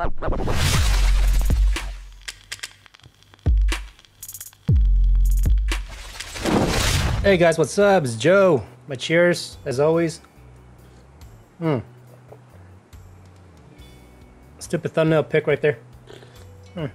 Hey guys, what's up? It's Joe. My cheers, as always. Hmm. Stupid thumbnail pick right there. Hmm.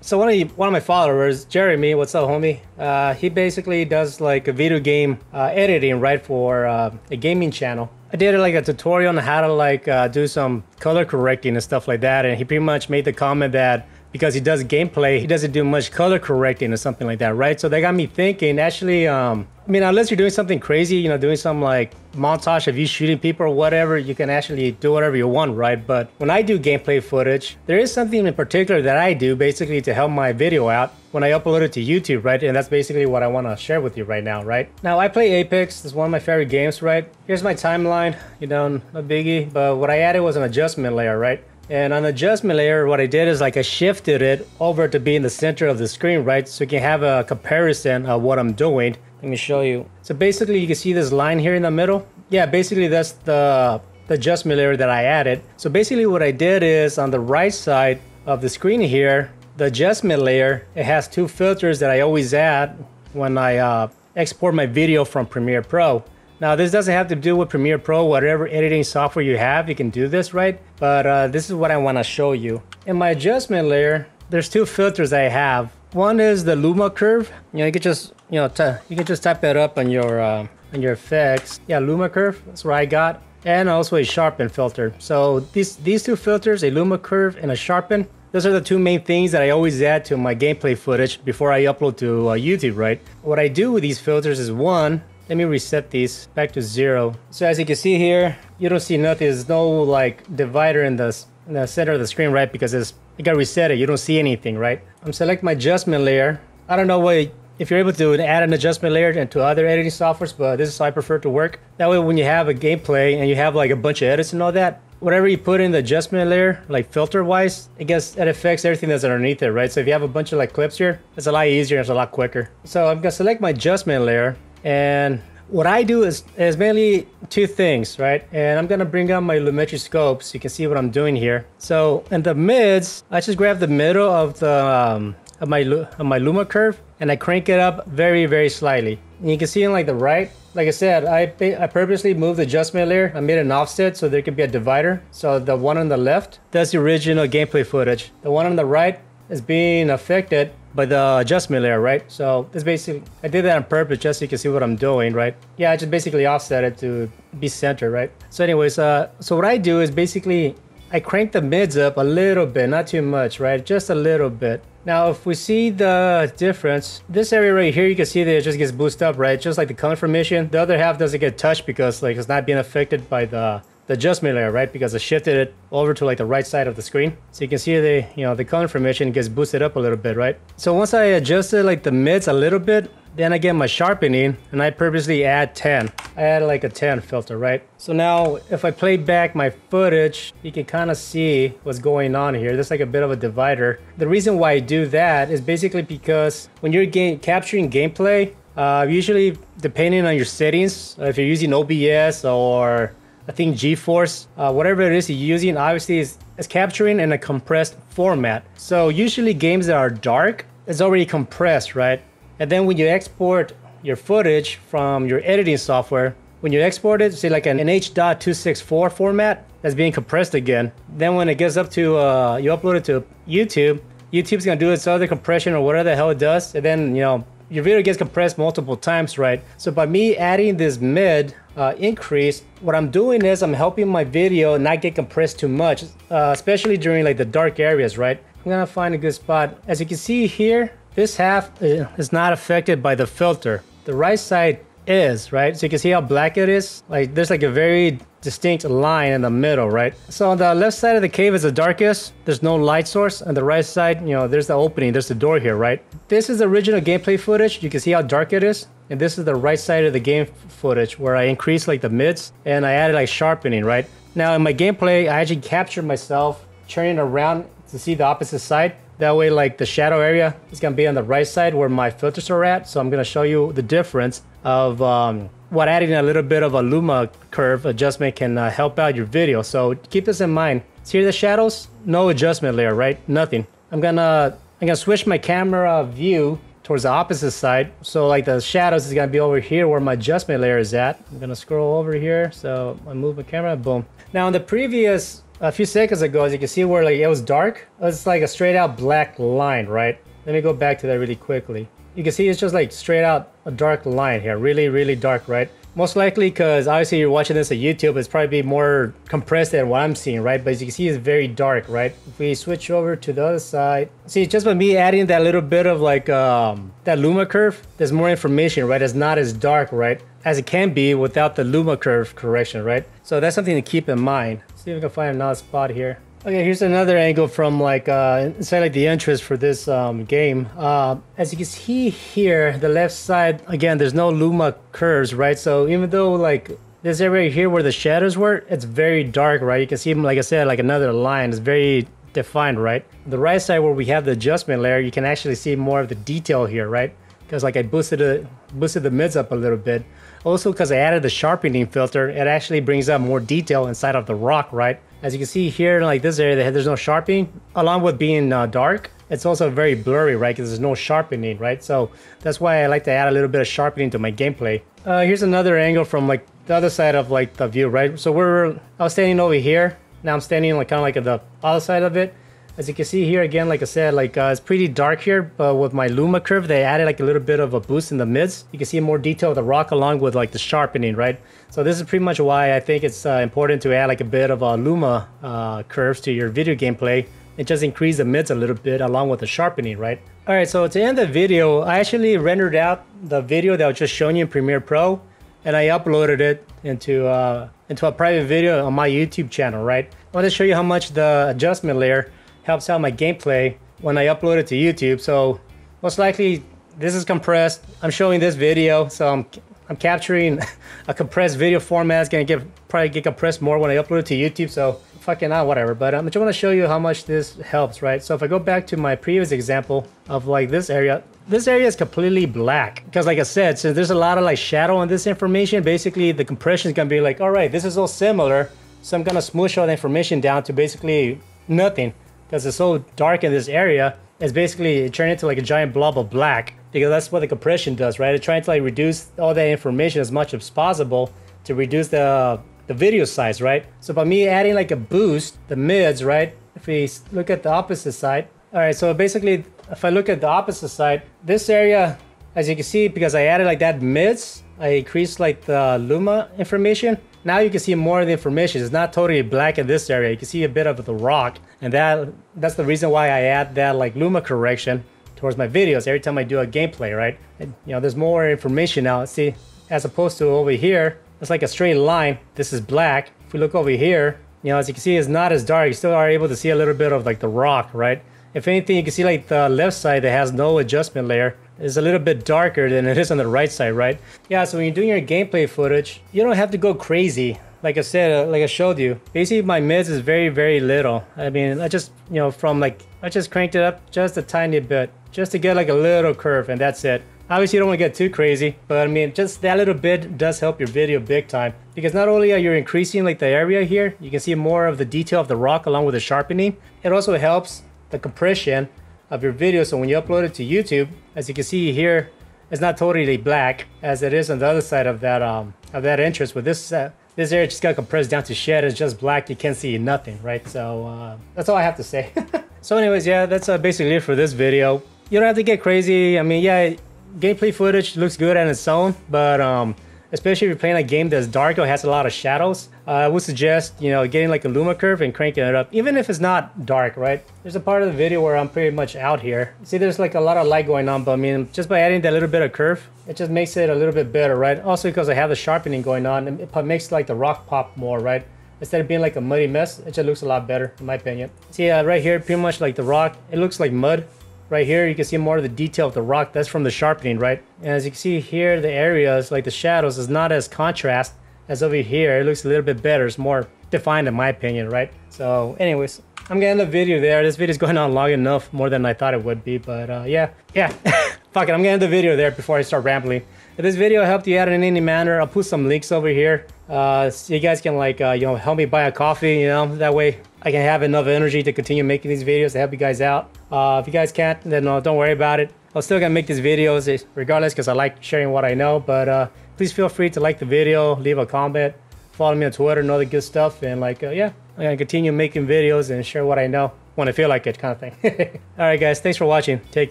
So one of the, one of my followers, Jeremy, what's up, homie? Uh, he basically does like a video game uh, editing, right, for uh, a gaming channel. I did like a tutorial on how to like uh, do some color correcting and stuff like that, and he pretty much made the comment that because he does gameplay, he doesn't do much color correcting or something like that, right? So that got me thinking, actually, um, I mean, unless you're doing something crazy, you know, doing some like montage of you shooting people or whatever, you can actually do whatever you want, right? But when I do gameplay footage, there is something in particular that I do basically to help my video out when I upload it to YouTube, right? And that's basically what I want to share with you right now, right? Now, I play Apex. It's one of my favorite games, right? Here's my timeline, you know, no biggie. But what I added was an adjustment layer, right? And on the adjustment layer, what I did is like I shifted it over to be in the center of the screen, right? So you can have a comparison of what I'm doing. Let me show you. So basically you can see this line here in the middle. Yeah, basically that's the, the adjustment layer that I added. So basically what I did is on the right side of the screen here, the adjustment layer, it has two filters that I always add when I uh, export my video from Premiere Pro. Now this doesn't have to do with Premiere Pro, whatever editing software you have, you can do this, right? But uh, this is what I wanna show you. In my adjustment layer, there's two filters I have. One is the Luma curve. You know, you can just, you know, you can just type that up on your, uh, on your effects. Yeah, Luma curve, that's what I got. And also a sharpen filter. So these, these two filters, a Luma curve and a sharpen, those are the two main things that I always add to my gameplay footage before I upload to uh, YouTube, right? What I do with these filters is one, let me reset these back to zero. So as you can see here, you don't see nothing. There's no like divider in the, in the center of the screen, right? Because it's, it got reset it. You don't see anything, right? I'm select my adjustment layer. I don't know what if you're able to add an adjustment layer into other editing softwares, but this is how I prefer to work. That way when you have a gameplay and you have like a bunch of edits and all that, whatever you put in the adjustment layer, like filter wise, I guess it affects everything that's underneath it, right? So if you have a bunch of like clips here, it's a lot easier, it's a lot quicker. So I'm gonna select my adjustment layer and what I do is, is mainly two things, right? And I'm gonna bring up my Lumetri scope so you can see what I'm doing here. So in the mids, I just grab the middle of the um, of my of my Luma curve and I crank it up very, very slightly. And you can see in like the right, like I said, I, I purposely moved the adjustment layer. I made an offset so there could be a divider. So the one on the left, that's the original gameplay footage. The one on the right is being affected by the adjustment layer, right? So it's basically, I did that on purpose just so you can see what I'm doing, right? Yeah, I just basically offset it to be center, right? So anyways, uh, so what I do is basically, I crank the mids up a little bit, not too much, right? Just a little bit. Now, if we see the difference, this area right here, you can see that it just gets boosted up, right? Just like the confirmation. The other half doesn't get touched because like it's not being affected by the the adjustment layer, right? Because I shifted it over to like the right side of the screen. So you can see the, you know, the color information gets boosted up a little bit, right? So once I adjusted like the mids a little bit, then I get my sharpening and I purposely add 10. I add like a 10 filter, right? So now if I play back my footage, you can kind of see what's going on here. There's like a bit of a divider. The reason why I do that is basically because when you're game capturing gameplay, uh, usually depending on your settings, if you're using OBS or I think GeForce, uh, whatever it is you're using, obviously is, is capturing in a compressed format. So usually games that are dark, it's already compressed, right? And then when you export your footage from your editing software, when you export it, say like an, an H.264 format, that's being compressed again. Then when it gets up to, uh, you upload it to YouTube, YouTube's gonna do its other compression or whatever the hell it does, and then, you know, your video gets compressed multiple times, right? So by me adding this mid uh, increase, what I'm doing is I'm helping my video not get compressed too much, uh, especially during like the dark areas, right? I'm gonna find a good spot. As you can see here, this half uh, is not affected by the filter. The right side is, right? So you can see how black it is. Like there's like a very distinct line in the middle, right? So on the left side of the cave is the darkest. There's no light source. On the right side, you know, there's the opening. There's the door here, right? This is the original gameplay footage. You can see how dark it is. And this is the right side of the game footage where I increased like the mids and I added like sharpening, right? Now in my gameplay, I actually captured myself turning around to see the opposite side. That way, like the shadow area is gonna be on the right side where my filters are at. So I'm gonna show you the difference of um, what adding a little bit of a Luma curve adjustment can uh, help out your video. So keep this in mind. See the shadows? No adjustment layer, right? Nothing. I'm gonna I'm gonna switch my camera view towards the opposite side. So like the shadows is gonna be over here where my adjustment layer is at. I'm gonna scroll over here. So I move my camera, boom. Now in the previous, a few seconds ago, as you can see where like it was dark, it's like a straight out black line, right? Let me go back to that really quickly. You can see it's just like straight out a dark line here. Really, really dark, right? Most likely because obviously you're watching this on YouTube, it's probably more compressed than what I'm seeing, right? But as you can see, it's very dark, right? If we switch over to the other side, see, just by me adding that little bit of like um, that Luma curve, there's more information, right? It's not as dark, right? As it can be without the Luma curve correction, right? So that's something to keep in mind. See if we can find another spot here. Okay, here's another angle from like uh, inside like the entrance for this um, game. Uh, as you can see here, the left side again, there's no Luma curves, right? So even though like this area here where the shadows were, it's very dark, right? You can see, like I said, like another line. It's very defined, right? The right side where we have the adjustment layer, you can actually see more of the detail here, right? Because like I boosted it, boosted the mids up a little bit. Also, because I added the sharpening filter, it actually brings up more detail inside of the rock, right? As you can see here, like this area, there's no sharpening. Along with being uh, dark, it's also very blurry, right? Because there's no sharpening, right? So that's why I like to add a little bit of sharpening to my gameplay. Uh, here's another angle from like the other side of like the view, right? So we're, I was standing over here. Now I'm standing like kind of like at the other side of it. As you can see here again, like I said, like uh, it's pretty dark here, but with my Luma curve, they added like a little bit of a boost in the mids. You can see more detail of the rock along with like the sharpening, right? So this is pretty much why I think it's uh, important to add like a bit of a Luma uh, curves to your video gameplay. It just increase the mids a little bit along with the sharpening, right? All right, so to end the video, I actually rendered out the video that I was just showing you in Premiere Pro, and I uploaded it into uh, into a private video on my YouTube channel, right? I want to show you how much the adjustment layer helps out my gameplay when I upload it to YouTube. So most likely this is compressed. I'm showing this video, so I'm I'm capturing a compressed video format. It's gonna get probably get compressed more when I upload it to YouTube. So fucking not whatever. But um, I'm just want to show you how much this helps, right? So if I go back to my previous example of like this area, this area is completely black because like I said, since there's a lot of like shadow on this information, basically the compression is gonna be like, all right, this is all similar. So I'm gonna smoosh all the information down to basically nothing because it's so dark in this area, it's basically it turned into like a giant blob of black because that's what the compression does, right? It's trying to like reduce all that information as much as possible to reduce the the video size, right? So by me adding like a boost, the mids, right? If we look at the opposite side, all right. So basically, if I look at the opposite side, this area, as you can see, because I added like that mids, I increased like the Luma information. Now you can see more of the information. It's not totally black in this area. You can see a bit of the rock. And that that's the reason why I add that like Luma correction towards my videos every time I do a gameplay, right? And, you know, there's more information now. See, as opposed to over here, it's like a straight line. This is black. If we look over here, you know, as you can see, it's not as dark. You still are able to see a little bit of like the rock, right? If anything, you can see like the left side that has no adjustment layer is a little bit darker than it is on the right side, right? Yeah, so when you're doing your gameplay footage, you don't have to go crazy. Like I said, uh, like I showed you, basically my mids is very, very little. I mean, I just, you know, from like, I just cranked it up just a tiny bit, just to get like a little curve and that's it. Obviously, you don't want to get too crazy, but I mean, just that little bit does help your video big time. Because not only are you increasing like the area here, you can see more of the detail of the rock along with the sharpening. It also helps the compression of your video. So when you upload it to YouTube, as you can see here, it's not totally black as it is on the other side of that um, of that entrance. With this uh, this area just got compressed down to shed. It's just black. You can't see nothing, right? So uh, that's all I have to say. so anyways, yeah, that's uh, basically it for this video. You don't have to get crazy. I mean, yeah, gameplay footage looks good on its own, but um, especially if you're playing a game that's dark or has a lot of shadows, uh, I would suggest, you know, getting like a Luma curve and cranking it up, even if it's not dark, right? There's a part of the video where I'm pretty much out here. See, there's like a lot of light going on, but I mean, just by adding that little bit of curve, it just makes it a little bit better, right? Also because I have the sharpening going on, it makes like the rock pop more, right? Instead of being like a muddy mess, it just looks a lot better, in my opinion. See, uh, right here, pretty much like the rock, it looks like mud, Right here, you can see more of the detail of the rock. That's from the sharpening, right? And as you can see here, the areas, like the shadows, is not as contrast as over here. It looks a little bit better. It's more defined in my opinion, right? So anyways, I'm gonna end the video there. This video is going on long enough, more than I thought it would be. But uh, yeah, yeah. Fuck it, I'm gonna end the video there before I start rambling. If this video helped you out in any manner, I'll put some links over here. Uh, so you guys can like, uh, you know, help me buy a coffee, you know, that way I can have enough energy to continue making these videos to help you guys out. Uh, if you guys can't, then uh, don't worry about it. I'm still gonna make these videos eh, regardless because I like sharing what I know. But uh, please feel free to like the video, leave a comment, follow me on Twitter and all the good stuff. And like, uh, yeah, I'm gonna continue making videos and share what I know when I feel like it kind of thing. all right, guys, thanks for watching. Take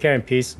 care and peace.